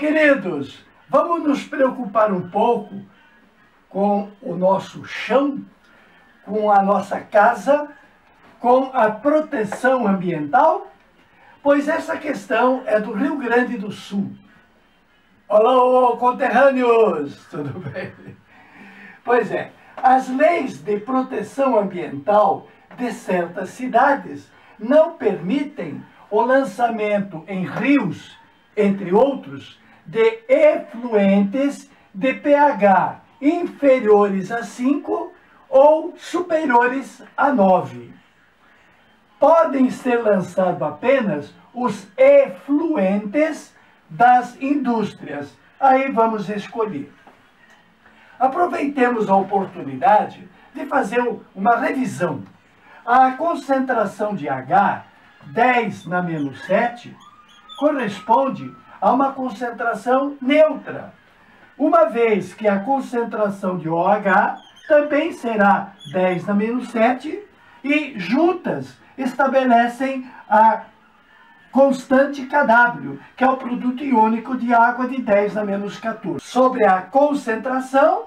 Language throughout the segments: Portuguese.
Queridos, vamos nos preocupar um pouco com o nosso chão, com a nossa casa, com a proteção ambiental? Pois essa questão é do Rio Grande do Sul. Olá, conterrâneos! Tudo bem? Pois é, as leis de proteção ambiental de certas cidades não permitem o lançamento em rios, entre outros, de efluentes de pH inferiores a 5 ou superiores a 9. Podem ser lançados apenas os efluentes das indústrias. Aí vamos escolher. Aproveitemos a oportunidade de fazer uma revisão. A concentração de H, 10 na menos 7, corresponde a uma concentração neutra, uma vez que a concentração de OH também será 10 na menos 7 e juntas estabelecem a constante KW, que é o produto iônico de água de 10 na menos 14. Sobre a concentração,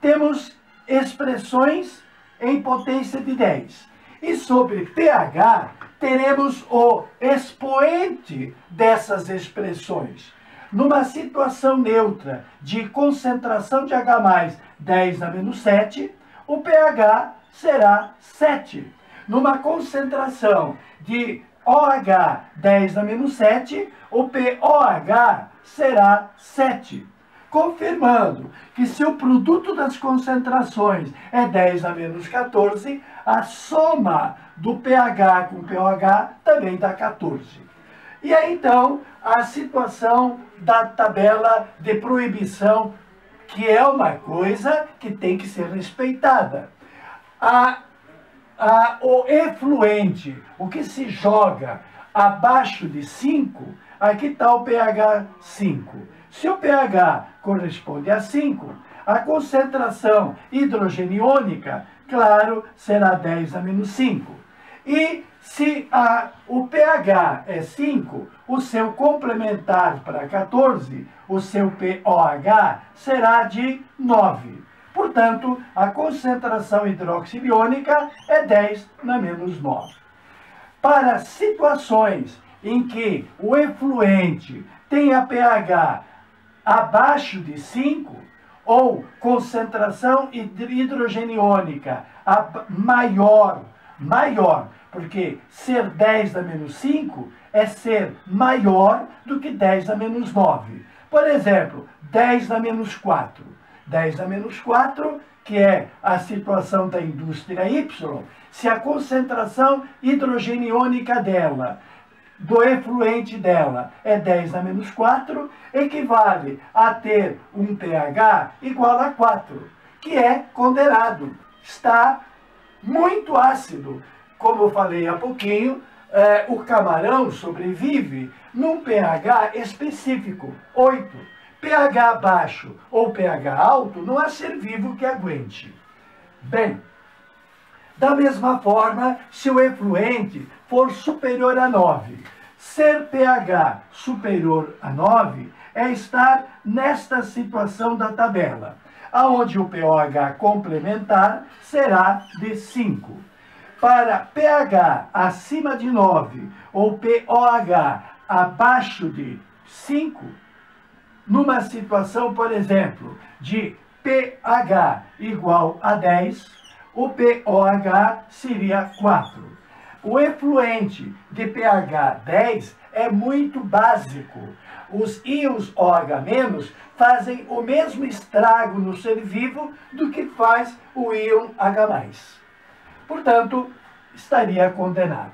temos expressões em potência de 10. E sobre pH, teremos o expoente dessas expressões. Numa situação neutra de concentração de H+, 10 na menos 7, o pH será 7. Numa concentração de OH 10 na menos 7, o POH será 7. Confirmando que se o produto das concentrações é 10 a menos 14, a soma do pH com pOH também dá 14. E aí, então, a situação da tabela de proibição, que é uma coisa que tem que ser respeitada. A ah, o efluente, o que se joga abaixo de 5, aqui está o pH 5. Se o pH corresponde a 5, a concentração hidrogeniônica, claro, será 10 a menos 5. E se a, o pH é 5, o seu complementar para 14, o seu pOH, será de 9. Portanto, a concentração hidroxiliônica é 10 na menos 9. Para situações em que o efluente tem a pH abaixo de 5, ou concentração hidrogeniônica maior, maior, porque ser 10 a menos 5 é ser maior do que 10 a menos 9. Por exemplo, 10 a menos 4 10 a menos 4, que é a situação da indústria Y, se a concentração hidrogeniônica dela, do efluente dela, é 10 a menos 4, equivale a ter um pH igual a 4, que é condenado. Está muito ácido. Como eu falei há pouquinho, é, o camarão sobrevive num pH específico, 8 pH baixo ou pH alto, não há ser vivo que aguente. Bem, da mesma forma, se o efluente for superior a 9, ser pH superior a 9 é estar nesta situação da tabela, aonde o pOH complementar será de 5. Para pH acima de 9 ou pOH abaixo de 5, numa situação, por exemplo, de pH igual a 10, o pOH seria 4. O efluente de pH 10 é muito básico. Os íons OH- fazem o mesmo estrago no ser vivo do que faz o íon H+. Portanto, estaria condenado.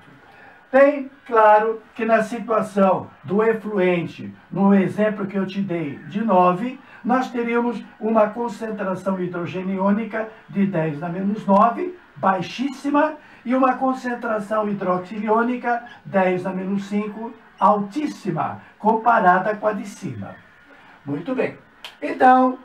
Tem, claro, que na situação do efluente, no exemplo que eu te dei de 9, nós teríamos uma concentração hidrogeniônica de 10 na menos 9, baixíssima, e uma concentração hidroxiliônica 10 na menos 5, altíssima, comparada com a de cima. Muito bem. Então,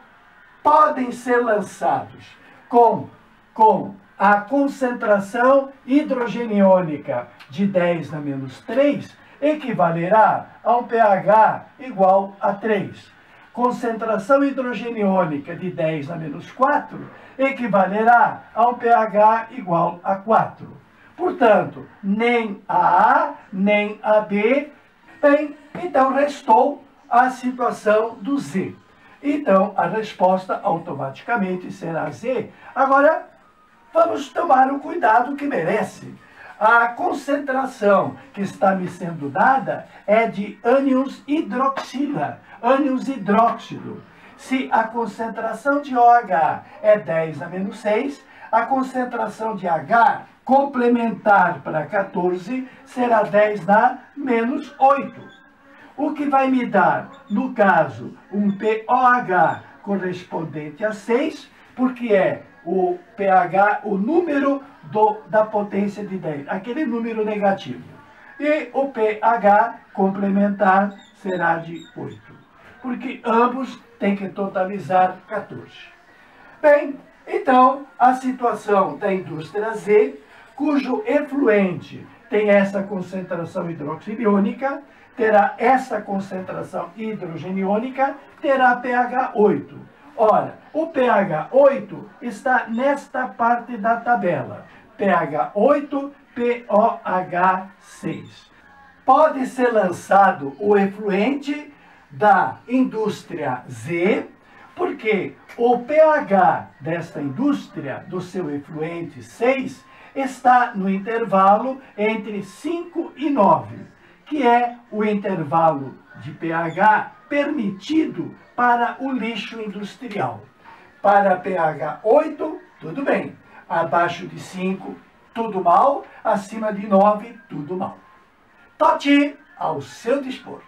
podem ser lançados com, com a concentração hidrogeniônica de 10 na menos 3, equivalerá a um pH igual a 3. Concentração hidrogeniônica de 10 a menos 4 equivalerá a um pH igual a 4. Portanto, nem a A, nem a B, bem, então restou a situação do Z. Então, a resposta automaticamente será Z. Agora, vamos tomar o cuidado que merece. A concentração que está me sendo dada é de ânions hidroxila, ânions hidróxido. Se a concentração de OH é 10 a menos 6, a concentração de H complementar para 14 será 10 na menos 8 o que vai me dar, no caso, um POH correspondente a 6, porque é o pH, o número do, da potência de 10, aquele número negativo. E o pH complementar será de 8, porque ambos têm que totalizar 14. Bem, então, a situação da indústria Z, cujo efluente tem essa concentração hidroxiliônica, terá essa concentração hidrogeniônica, terá pH 8. Ora, o pH 8 está nesta parte da tabela. pH 8, POH 6. Pode ser lançado o efluente da indústria Z, porque o pH desta indústria, do seu efluente 6, está no intervalo entre 5 e 9 que é o intervalo de pH permitido para o lixo industrial. Para pH 8, tudo bem. Abaixo de 5, tudo mal. Acima de 9, tudo mal. Toti, ao seu dispor.